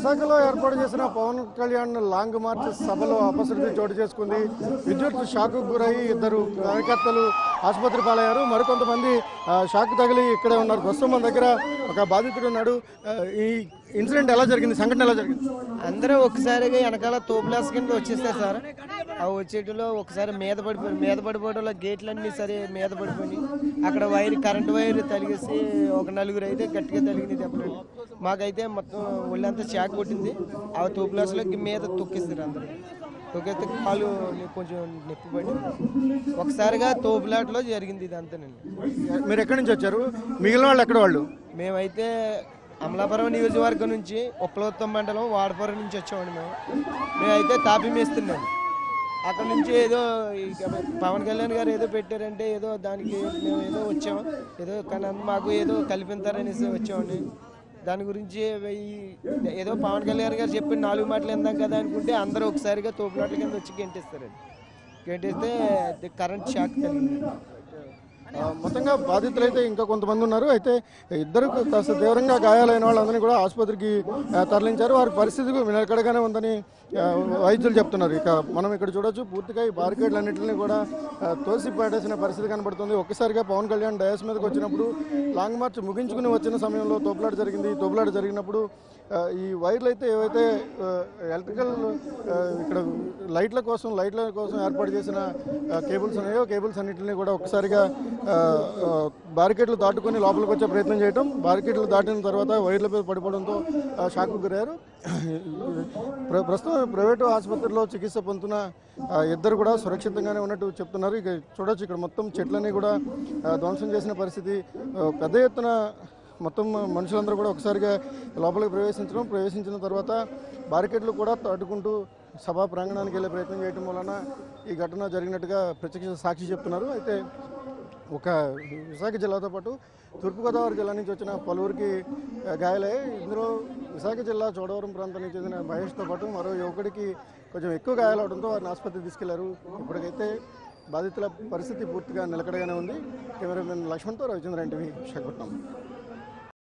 విశాఖలో ఏర్పాటు చేసిన పవన్ కళ్యాణ్ లాంగ్ మార్చ్ సభలో అపశృతి చోటు చేసుకుంది. విద్యుత్ షాకు గురయ్యి ఇద్దరు కార్యకర్తలు ఆసుపత్రి పాలయ్యారు. మరికొంతమంది ఆ, షాక్ తగిలి ఇక్కడే ఉన్నారు. ప్రస్తుతం మన దగ్గర ఒక బాధితుడు ఉన్నాడు. ఈ ఇన్సిడెంట్ ఎలా జరిగింది? సంఘటన ఎలా జరిగింది? అందరూ ఒకసారిగా వెనకాల తోపులాస్ కింద వచ్చేస్తారు సార్. ఆ వచ్చేటిలో ఒకసారి మీద పడిపోయి మీద పడిపోవడంలో గేట్లన్నీ సరే మీద పడిపోయి అక్కడ వైర్ కరెంట్ వైర్ తలిగేసి ఒక నలుగురు అయితే గట్టిగా తలిగింది దెబ్బలు. మాకైతే మొత్తం ఒళ్ళంతా షాక్ కొట్టింది. ఆ తోపులాస్లోకి మీద తొక్కిస్తారు అందరూ. తొక్కితే కాలు కొంచెం నొప్పి పడింది. ఒకసారిగా తోపులాట్లో జరిగింది ఇదంతానండి మీరు ఎక్కడి నుంచి వచ్చారు? మిగిలిన వాళ్ళు ఎక్కడ వాళ్ళు? మేమైతే అమలాపురం నియోజకవర్గం నుంచి ఉప్పలవత్తం మండలం వాడపురం నుంచి వచ్చామండి మేము. మేమైతే తాపి మేస్తున్నాం అక్కడ నుంచి ఏదో పవన్ కళ్యాణ్ గారు ఏదో పెట్టారంటే ఏదో దానికి మేము ఏదో వచ్చాము ఏదో కానీ మాకు ఏదో కల్పించారనేసి వచ్చామండి. దాని గురించి ఏదో పవన్ కళ్యాణ్ గారు చెప్పిన నాలుగు మాటలు ఇందాం కదా అనుకుంటే అందరూ ఒకసారిగా తోపులాట్ల కింద వచ్చి గెంటేస్తారండి. గెంటేస్తే కరెంట్ షాక్ కలిగింది మొత్తంగా బాధితులు అయితే ఇంకా కొంతమంది ఉన్నారు. అయితే ఇద్దరు కాస్త తీవ్రంగా గాయాలైన వాళ్ళందరినీ కూడా ఆసుపత్రికి తరలించారు. వారి పరిస్థితి నిలకడగానే ఉందని వైద్యులు చెప్తున్నారు. ఇక మనం ఇక్కడ చూడొచ్చు పూర్తిగా ఈ బారికేడ్లన్నింటినీ కూడా తోసి పడేసిన పరిస్థితి కనబడుతుంది. ఒక్కసారిగా పవన్ కళ్యాణ్ డయాస్ మీదకి వచ్చినప్పుడు లాంగ్ మార్చ్ ముగించుకుని వచ్చిన సమయంలో తోపులాట జరిగింది. తోపులాట జరిగినప్పుడు ఈ వైర్లు అయితే ఏవైతే ఎలక్ట్రికల్ ఇక్కడ లైట్ల కోసం లైట్ల కోసం ఏర్పాటు చేసిన కేబుల్స్ ఉన్నాయో కేబుల్స్ అన్నింటినీ కూడా ఒక్కసారిగా ఆ, దాటుకొని లోపలికి వచ్చే ప్రయత్నం చేయటం. బారికేడ్లు దాటిన తర్వాత వైర్ల మీద పడిపోవడంతో ఆ, షాక్కు గురయ్యారు. ప్ర- ప్రస్తుతం ప్రైవేటు ఆసుపత్రిలో చికిత్స పొందుతున్న ఇద్దరు కూడా సురక్షితంగానే ఉన్నట్టు చెప్తున్నారు. ఇక చూడొచ్చు ఇక్కడ మొత్తం చెట్లన్నీ కూడా ధ్వంసం చేసిన పరిస్థితి. పెద్ద ఎత్తున మొత్తం మనుషులందరూ కూడా ఒకసారిగా లోపలికి ప్రవేశించడం. ప్రవేశించిన తర్వాత బారికేడ్లు కూడా తట్టుకుంటూ సభా ప్రాంగణానికి వెళ్ళే ప్రయత్నం చేయడం వలన ఈ ఘటన జరిగినట్టుగా ప్రత్యక్ష సాక్షి చెప్తున్నారు. అయితే ఒక విశాఖ జిల్లాతో పాటు తూర్పుగోదావరి జిల్లా నుంచి వచ్చిన పలువురికి గాయాలయ్యాయి. ఇందులో విశాఖ జిల్లా చోడవరం ప్రాంతానికి చెందిన మహేష్తో పాటు మరో యువకుడికి కొంచెం ఎక్కువ గాయాలవడంతో వారిని ఆసుపత్రికి తీసుకెళ్ళారు. ఇప్పటికైతే బాధితుల పరిస్థితి పూర్తిగా నిలకడగానే ఉంది. కెమెరామెన్ లక్ష్మణ్తో రవిచంద్ర ఎన్టీవీ విశాఖపట్నం.